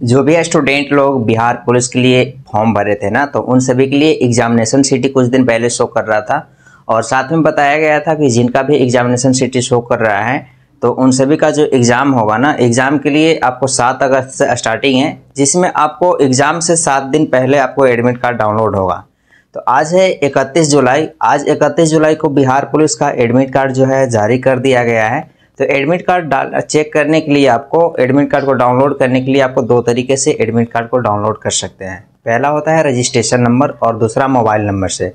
जो भी स्टूडेंट लोग बिहार पुलिस के लिए फॉर्म भरे थे ना तो उन सभी के लिए एग्जामिनेशन सिटी कुछ दिन पहले शो कर रहा था। और साथ में बताया गया था कि जिनका भी एग्जामिनेशन सिटी शो कर रहा है तो उन सभी का जो एग्ज़ाम होगा ना एग्ज़ाम के लिए आपको सात अगस्त से स्टार्टिंग है, जिसमें आपको एग्ज़ाम से सात दिन पहले आपको एडमिट कार्ड डाउनलोड होगा। तो आज है इकतीस जुलाई, आज इकतीस जुलाई को बिहार पुलिस का एडमिट कार्ड जो है जारी कर दिया गया है। तो एडमिट कार्ड डाल चेक करने के लिए आपको एडमिट कार्ड को डाउनलोड करने के लिए आपको दो तरीके से एडमिट कार्ड को डाउनलोड कर सकते हैं। पहला होता है रजिस्ट्रेशन नंबर और दूसरा मोबाइल नंबर से।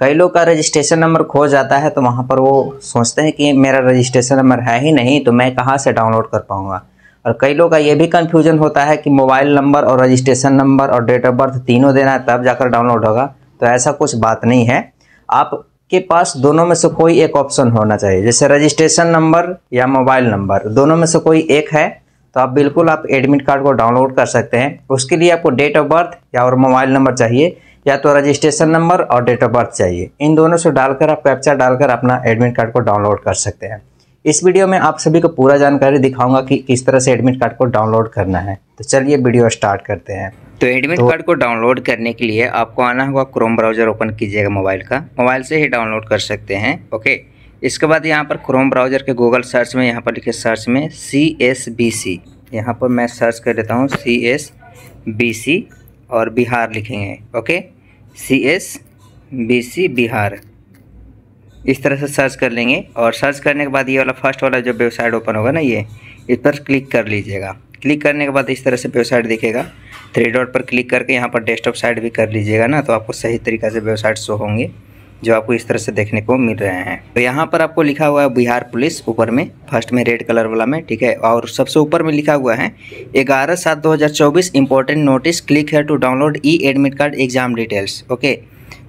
कई लोग का रजिस्ट्रेशन नंबर खो जाता है तो वहाँ पर वो सोचते हैं कि मेरा रजिस्ट्रेशन नंबर है ही नहीं तो मैं कहाँ से डाउनलोड कर पाऊँगा? और कई लोग का ये भी कन्फ्यूज़न होता है कि मोबाइल नंबर और रजिस्ट्रेशन नंबर और डेट ऑफ़ बर्थ तीनों देना है, तब जाकर डाउनलोड होगा। तो ऐसा कुछ बात नहीं है। आप के पास दोनों में से कोई एक ऑप्शन होना चाहिए। जैसे रजिस्ट्रेशन नंबर या मोबाइल नंबर दोनों में से कोई एक है तो आप बिल्कुल आप एडमिट कार्ड को डाउनलोड कर सकते हैं। उसके लिए आपको डेट ऑफ़ बर्थ या और मोबाइल नंबर चाहिए, या तो रजिस्ट्रेशन नंबर और डेट ऑफ़ बर्थ चाहिए। इन दोनों से डालकर आप कैप्चर डालकर अपना एडमिट कार्ड को डाउनलोड कर सकते हैं। इस वीडियो में आप सभी को पूरा जानकारी दिखाऊँगा कि किस तरह से एडमिट कार्ड को डाउनलोड करना है। तो चलिए वीडियो स्टार्ट करते हैं। तो एडमिट तो, कार्ड को डाउनलोड करने के लिए आपको आना होगा क्रोम ब्राउज़र ओपन कीजिएगा मोबाइल का। मोबाइल से ही डाउनलोड कर सकते हैं ओके इसके बाद यहाँ पर क्रोम ब्राउज़र के गूगल सर्च में यहाँ पर लिखे सर्च में सी एस बी सी यहाँ पर मैं सर्च कर लेता हूँ सी एस बी सी और बिहार लिखेंगे okay C S B C Bihar. इस तरह से सर्च कर लेंगे और सर्च करने के बाद ये वाला फ़र्स्ट वाला जो वेबसाइट ओपन होगा ना ये, इस पर क्लिक कर लीजिएगा। क्लिक करने के बाद इस तरह से वेबसाइट दिखेगा। थ्री डॉट पर क्लिक करके यहाँ पर डेस्कटॉप साइड भी कर लीजिएगा ना तो आपको सही तरीक़ा से वेबसाइट शो होंगे, जो आपको इस तरह से देखने को मिल रहे हैं। तो यहाँ पर आपको लिखा हुआ है बिहार पुलिस ऊपर में फ़र्स्ट में रेड कलर वाला में, ठीक है? और सबसे ऊपर में लिखा हुआ है, ग्यारह सात दो हज़ार चौबीस इंपॉर्टेंट नोटिस क्लिक है to download E admit card exam details okay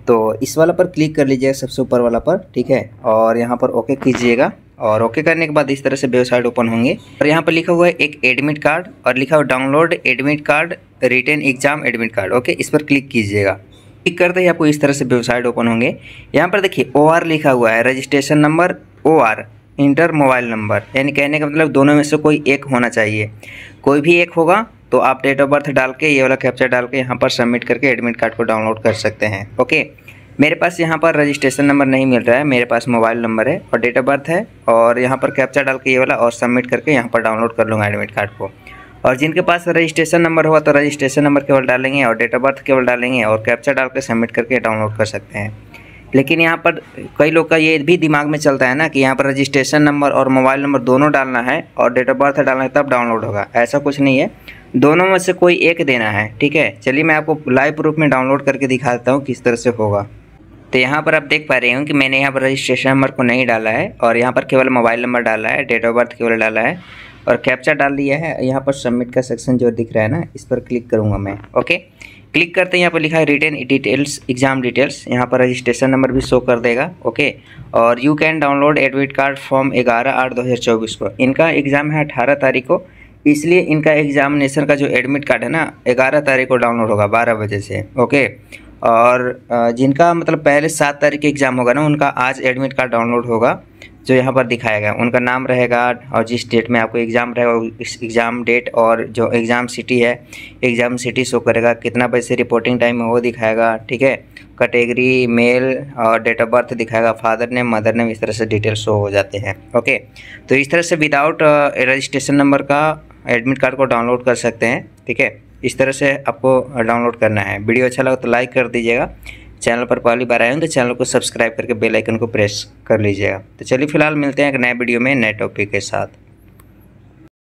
तो इस वाला पर क्लिक कर लीजिएगा सबसे ऊपर वाला पर, ठीक है? और यहाँ पर ओके कीजिएगा। और ओके करने के बाद इस तरह से वेबसाइट ओपन होंगे। और यहाँ पर लिखा हुआ है एक एडमिट कार्ड और लिखा हुआ download admit card, written exam admit card, okay? इस पर क्लिक कीजिएगा। क्लिक करते ही आपको इस तरह से वेबसाइट ओपन होंगे। यहाँ पर देखिए ओआर लिखा हुआ है, registration number or enter mobile number. यानी कहने का मतलब दोनों में से कोई एक होना चाहिए। कोई भी एक होगा तो आप डेट ऑफ़ बर्थ डाल के, ये वाला कैप्चर डाल के यहाँ पर सबमिट करके एडमिट कार्ड को डाउनलोड कर सकते हैं, ओके? मेरे पास यहाँ पर रजिस्ट्रेशन नंबर नहीं मिल रहा है, मेरे पास मोबाइल नंबर है और डेट ऑफ़ बर्थ है और यहाँ पर कैप्चा डाल के ये वाला और सबमिट करके यहाँ पर डाउनलोड कर लूँगा एडमिट कार्ड को। और जिनके पास रजिस्ट्रेशन नंबर होगा तो रजिस्ट्रेशन नंबर केवल डालेंगे और डेट ऑफ़ बर्थ केवल डालेंगे और कैप्चा डाल के सबमिट करके डाउनलोड कर सकते हैं। लेकिन यहाँ पर कई लोग का ये भी दिमाग में चलता है ना कि यहाँ पर रजिस्ट्रेशन नंबर और मोबाइल नंबर दोनों डालना है और डेट ऑफ़ बर्थ डालना है तब डाउनलोड होगा। ऐसा कुछ नहीं है। दोनों में से कोई एक देना है, ठीक है? चलिए मैं आपको लाइव प्रूफ में डाउनलोड करके दिखा देता हूँ किस तरह से होगा। तो यहाँ पर आप देख पा रहे हो कि मैंने यहाँ पर रजिस्ट्रेशन नंबर को नहीं डाला है और यहाँ पर केवल मोबाइल नंबर डाला है डेट ऑफ़ बर्थ केवल डाला है और कैप्चा डाल दिया है। यहाँ पर सबमिट का सेक्शन जो दिख रहा है ना, इस पर क्लिक करूँगा मैं ओके क्लिक करते हैं यहाँ पर लिखा है रिटर्न डिटेल्स एग्ज़ाम डिटेल्स यहाँ पर रजिस्ट्रेशन नंबर भी शो कर देगा ओके और you can download admit card from ग्यारह आठ दो हज़ार चौबीस को। इनका एग्ज़ाम है अठारह तारीख को, इसलिए इनका एग्जामिनेशन का जो एडमिट कार्ड है ना, ग्यारह तारीख को डाउनलोड होगा, बारह बजे से ओके और जिनका मतलब पहले सात तारीख के एग्ज़ाम होगा ना, उनका आज एडमिट कार्ड डाउनलोड होगा, जो यहाँ पर दिखाया गया। उनका नाम रहेगा और जिस डेट में आपको एग्ज़ाम रहेगा इस एग्ज़ाम डेट और जो एग्ज़ाम सिटी है, एग्ज़ाम सिटी शो करेगा, कितना बजे से रिपोर्टिंग टाइम है वो दिखाएगा, ठीक है? कैटेगरी, मेल और डेट ऑफ़ बर्थ दिखाएगा, फादर नेम, मदर नेम, इस तरह से डिटेल शो हो जाते हैं, ओके? तो इस तरह से विदाउट रजिस्ट्रेशन नंबर का एडमिट कार्ड को डाउनलोड कर सकते हैं, ठीक है? इस तरह से आपको डाउनलोड करना है। वीडियो अच्छा लगा तो लाइक कर दीजिएगा। चैनल पर पहली बार आए हो तो चैनल को सब्सक्राइब करके बेल आइकन को प्रेस कर लीजिएगा। तो चलिए फ़िलहाल मिलते हैं एक नए वीडियो में नए टॉपिक के साथ।